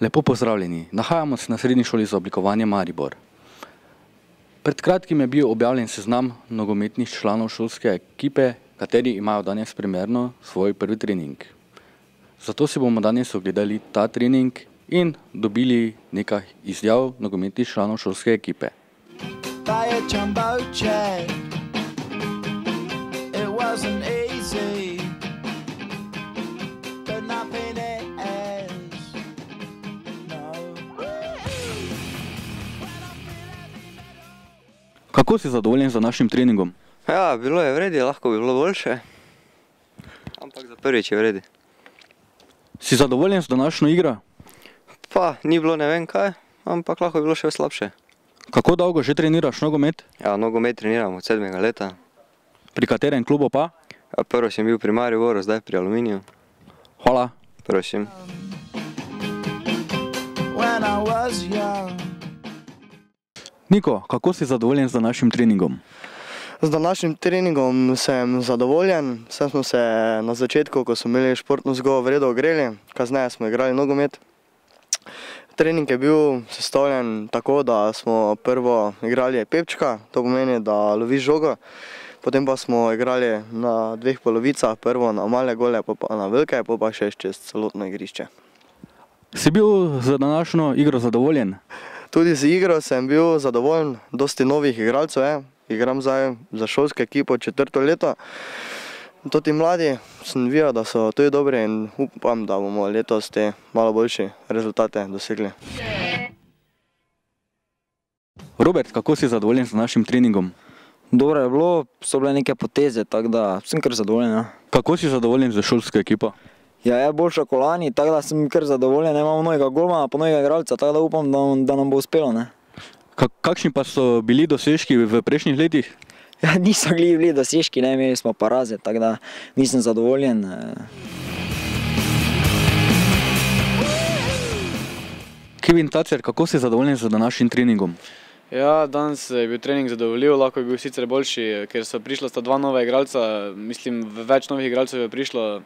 Lepo pozdravljeni. Nahajamo se na srednji šoli za oblikovanje Maribor. Pred kratkim je bil objavljen seznam nogometnih članov šolske ekipe, kateri imajo danes primerno svoj prvi trening. Zato si bomo danes ogledali ta trening in dobili nekaj izjav nogometnih članov šolske ekipe. by a jumbo jet. It wasn't easy, Kako si zadovoljen z našim treningom? Ja, bilo je vredi, lahko bi bilo boljše. Ampak za prvič je vredi. Si zadovoljen z današnjo igro? Pa, ni bilo ne vem kaj, ampak lahko bi bilo še slabše. Kako dolgo že treniraš nogomet? Ja, nogomet treniram od sedmega leta. Pri katerem klubu pa? Ja, prvo sem bil pri Mariboru, zdaj pri Aluminiju. Hvala. Prosim. When I was young, Niko, kako si zadovoljen z današnjim treningom? Z današnjim treningom sem zadovoljen. Vse smo se na začetku, ko smo imeli športno vzgojo, v redu ogreli, kasneje smo igrali nogomet. Trening je bil sestavljen tako, da smo prvo igrali pepčka, to pomeni, da loviš žogo. Potem pa smo igrali na dveh polovicah, prvo na male gole, pa, pa na velike, pa, pa še čez celotno igrišče. Si bil z današnjo igro zadovoljen? Tudi z igro sem bil zadovoljen, dosti novih igralcev je. Igram zdaj za šolsko ekipo četrto leto. Toti mladi sem videl, da so tudi dobri in upam, da bomo letos te malo boljše rezultate dosegli. Robert, kako si zadovoljen z našim treningom? Dobro je bilo, so bile neke poteze, tako da sem kar zadovoljen. Ja, Kako si zadovoljen z šolsko ekipo? Ja je boljša kot lani, tako da sem kar zadovoljen. Imamo novega golmana, pa novega igralca, tako da upam, da, da nam bo uspelo. Ne? Ka kakšni pa so bili dosežki v prejšnjih letih? Ja, niso bili bili dosežki, ne imeli smo paraze, tako da nisem zadovoljen. eh. Kevin Tacer, kako si zadovoljen z današnjim treningom? Ja, danes je bil trening zadovoljiv, lahko je bil sicer boljši, ker so prišla sta dva nova igralca, mislim, več novih igralcev je prišlo,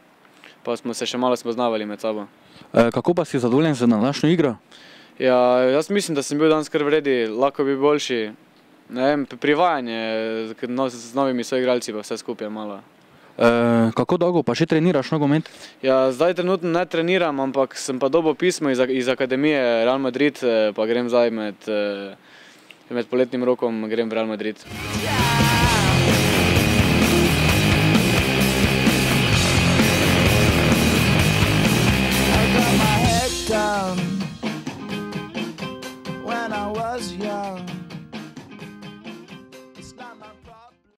pa smo se še malo spoznavali med sabo. E, kako pa si zadovoljen z današnjo igro? Ja, jaz mislim, da sem bil danes kar vredi, lahko bi boljši. Ne vem, privajanje no, z novimi soigralci pa vse skupaj malo. E, kako dolgo pa že treniraš nogomet? Ja, zdaj trenutno ne treniram, ampak sem pa dobil pismo iz, iz Akademije Real Madrid, eh, pa grem zdaj med, med poletnim rokom grem v Real Madrid. yeah. was young.